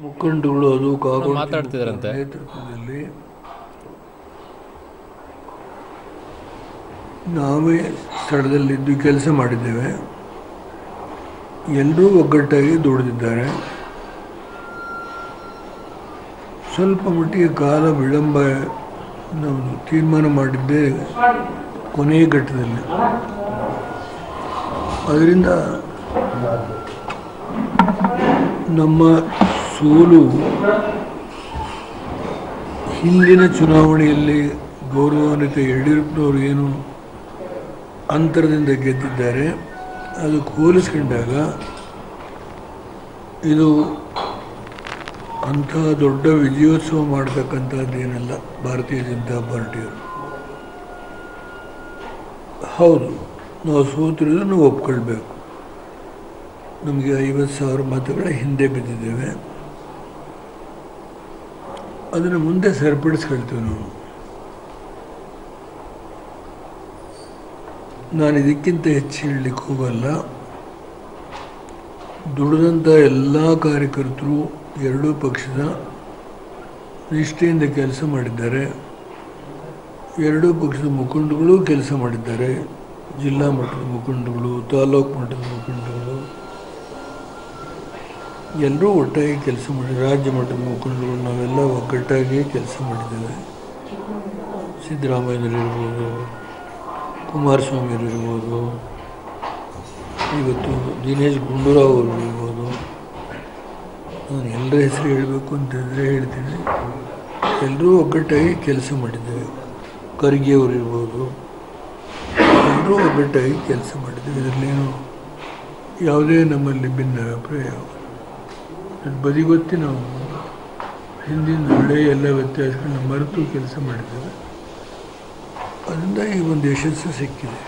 ಮುಖಂಡಗಳು ಅದು ಕಾಗೋಡು ಮಾತಾಡ್ತಿದಾರಂತೆ. ನೇತೃತ್ವದಲ್ಲಿ ನಾವೇ ಸ್ಥಳದಲ್ಲಿದ್ದು ಕೆಲಸ ಮಾಡಿದ್ದೇವೆ. ಎಲ್ಲರೂ ಒಗ್ಗಟ್ಟಾಗಿ ದುಡಿದಿದ್ದಾರೆ. ಸ್ವಲ್ಪ ಮಟ್ಟಿಗೆ ಕಾಲ ವಿಳಂಬ ನಾವು ತೀರ್ಮಾನ ಮಾಡಿದ್ದೆ ಕೊನೆಯ ಘಟ್ಟದಲ್ಲಿ. ಅದರಿಂದ ನಮ್ಮ ಸೋಲು ಹಿಂದಿನ ಚುನಾವಣೆಯಲ್ಲಿ ಗೌರವಾನ್ವಿತ ಯಡಿಯೂರಪ್ಪನವರು ಏನು ಅಂತರದಿಂದ ಗೆದ್ದಿದ್ದಾರೆ ಅದಕ್ಕೆ ಹೋಲಿಸ್ಕೊಂಡಾಗ ಇದು ಅಂಥ ದೊಡ್ಡ ವಿಜಯೋತ್ಸವ ಮಾಡ್ತಕ್ಕಂಥದ್ದೇನಲ್ಲ ಭಾರತೀಯ ಜನತಾ ಪಾರ್ಟಿಯವರು. ಹೌದು, ನಾವು ಸೋತಿರೋದನ್ನು ಒಪ್ಕೊಳ್ಬೇಕು. ನಮಗೆ ಐವತ್ತು ಸಾವಿರ ಮತಗಳ ಹಿಂದೆ ಬಿದ್ದಿದ್ದೇವೆ. ಅದನ್ನು ಮುಂದೆ ಸರಿಪಡಿಸ್ಕೊಳ್ತೀವಿ ನಾವು. ನಾನು ಇದಕ್ಕಿಂತ ಹೆಚ್ಚು ಹೇಳಲಿಕ್ಕೆ ಹೋಗಲ್ಲ. ದುಡಿದಂಥ ಎಲ್ಲ ಕಾರ್ಯಕರ್ತರು ಎರಡೂ ಪಕ್ಷದ ನಿಷ್ಠೆಯಿಂದ ಕೆಲಸ ಮಾಡಿದ್ದಾರೆ. ಎರಡೂ ಪಕ್ಷದ ಮುಖಂಡಗಳು ಕೆಲಸ ಮಾಡಿದ್ದಾರೆ. ಜಿಲ್ಲಾ ಮಟ್ಟದ ಮುಖಂಡಗಳು ತಾಲೂಕು ಮಟ್ಟದ ಮುಖಂಡಗಳು ಎಲ್ಲರೂ ಒಟ್ಟಾಗಿ ಕೆಲಸ ಮಾಡಿ ರಾಜ್ಯ ಮಟ್ಟದ ಮುಖಂಡರು ನಾವೆಲ್ಲ ಒಗ್ಗಟ್ಟಾಗಿ ಕೆಲಸ ಮಾಡಿದ್ದೇವೆ. ಸಿದ್ದರಾಮಯ್ಯರಿರ್ಬೋದು ಕುಮಾರಸ್ವಾಮಿಯರಿರ್ಬೋದು ಇವತ್ತು ದಿನೇಶ್ ಗುಂಡೂರಾವ್ ಅವರು ಇರ್ಬೋದು. ನಾನು ಎಲ್ಲರ ಹೆಸರು ಹೇಳಬೇಕು ಅಂತಂದರೆ ಹೇಳ್ತೀನಿ. ಎಲ್ಲರೂ ಒಗ್ಗಟ್ಟಾಗಿ ಕೆಲಸ ಮಾಡಿದ್ದೇವೆ. ಖರ್ಗೆ ಇರ್ಬೋದು. ಎಲ್ಲರೂ ಒಗ್ಗಟ್ಟಾಗಿ ಕೆಲಸ ಮಾಡಿದ್ದೇವೆ. ಇದರಲ್ಲೇನು ಯಾವುದೇ ನಮ್ಮಲ್ಲಿ ಭಿನ್ನ ಅಭಿಪ್ರಾಯ ಬದಿಗೊತ್ತಿ ನಾವು ಹಿಂದಿನ ಹಳೆಯ ಎಲ್ಲ ವ್ಯತ್ಯಾಸಗಳನ್ನ ಮರೆತು ಕೆಲಸ ಮಾಡಿದ್ದೇವೆ. ಅದರಿಂದ ಈ ಒಂದು ಯಶಸ್ಸು ಸಿಕ್ಕಿದೆ.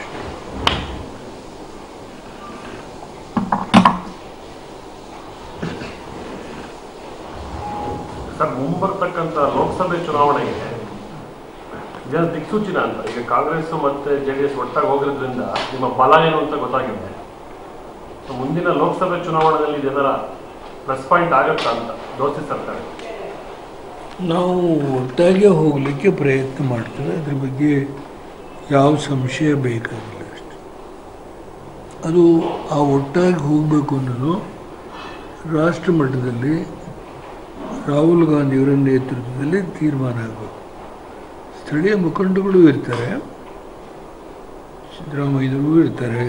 ಸರ್, ಮುಂಬರ್ತಕ್ಕಂಥ ಲೋಕಸಭೆ ಚುನಾವಣೆಗೆ ಜನ ದಿಕ್ಸೂಚಿನ ಅಂತ. ಈಗ ಕಾಂಗ್ರೆಸ್ ಮತ್ತೆ ಜೆ ಡಿ ಎಸ್ ಒಟ್ಟಾಗಿ ಹೋಗಿರೋದ್ರಿಂದ ನಿಮ್ಮ ಬಲ ಏನು ಅಂತ ಗೊತ್ತಾಗಿದೆ. ಮುಂದಿನ ಲೋಕಸಭೆ ಚುನಾವಣೆಯಲ್ಲಿ ಇದೆಲ್ಲರ ಪ್ಲಸ್ ಪಾಯಿಂಟ್ ಆಗುತ್ತಾ ಅಂತ ದೋಸ್ತಿ ಸರ್ಕಾರ. ನಾವು ಒಟ್ಟಾಗೆ ಹೋಗಲಿಕ್ಕೆ ಪ್ರಯತ್ನ ಮಾಡ್ತೇವೆ. ಅದ್ರ ಬಗ್ಗೆ ಯಾವ ಸಂಶಯ ಬೇಕಾಗಿಲ್ಲ ಅಷ್ಟೆ. ಅದು ಆ ಒಟ್ಟಾಗಿ ಹೋಗಬೇಕು ಅನ್ನೋದು ರಾಷ್ಟ್ರ ಮಟ್ಟದಲ್ಲಿ ರಾಹುಲ್ ಗಾಂಧಿಯವರ ನೇತೃತ್ವದಲ್ಲಿ ತೀರ್ಮಾನ ಆಗಬೇಕು. ಸ್ಥಳೀಯ ಮುಖಂಡಗಳು ಇರ್ತಾರೆ, ಸಿದ್ದರಾಮಯ್ಯನವರು ಇರ್ತಾರೆ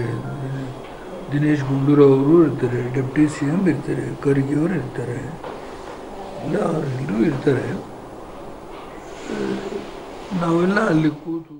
ದಿನೇಶ್ ಗುಂಡೂರಾವ್ ಅವರು ಇರ್ತಾರೆ, ಡೆಪ್ಟಿ ಸಿ ಎಂ ಇರ್ತಾರೆ ಖರ್ಗೆ ಅವರು ಇರ್ತಾರೆ, ಎಲ್ಲ ಅವರೆಲ್ಲರೂ ಇರ್ತಾರೆ. ನಾವೆಲ್ಲ ಅಲ್ಲಿ ಕೂತು